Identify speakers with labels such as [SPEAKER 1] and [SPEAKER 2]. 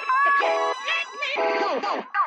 [SPEAKER 1] Let me go.